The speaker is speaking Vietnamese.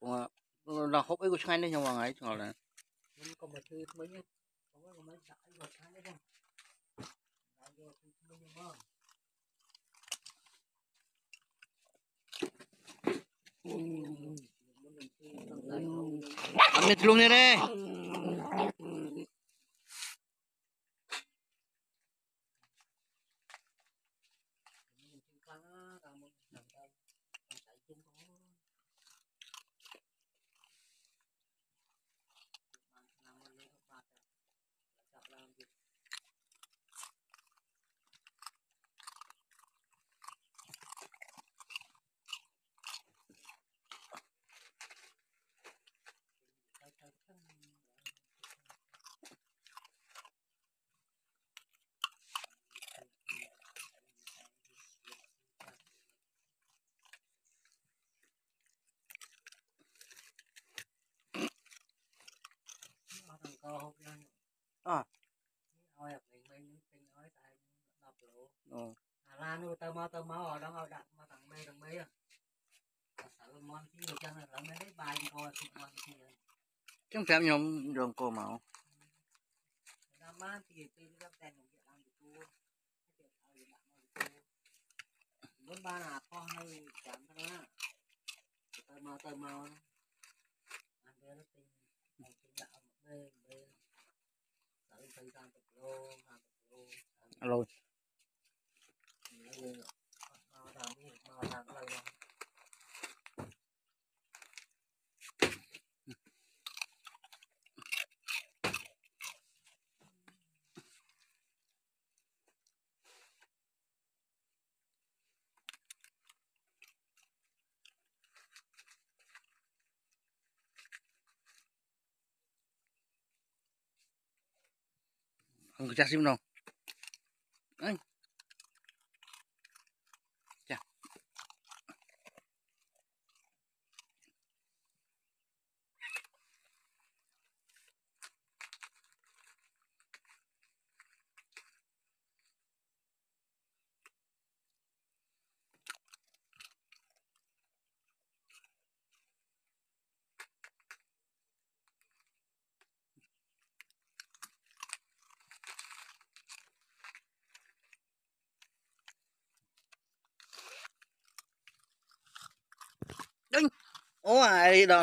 cũng là hộp ấy của chúng anh đấy nhưng mà ấy chúng là còn mà chơi mấy nhá có mấy mấy trái rồi trái đấy không? Đại luôn nha đây. ờ, ờ. là nu tơ mơ tơ mơ ở đó họ đặt mà thằng mê thằng mê à sợ mon chỉ người chân là lỡ mấy đấy bài thôi thì mon thì chúng phép nhóm đường cô màu làm ăn thì từ lúc đèn làm việc làm được tu muốn ba là con hơi chạm cái đó. Tơ mơ tơ mơ anh đưa nó tin này đạo một bên. Hello. Không có chắc xíu đâu 我爱一刀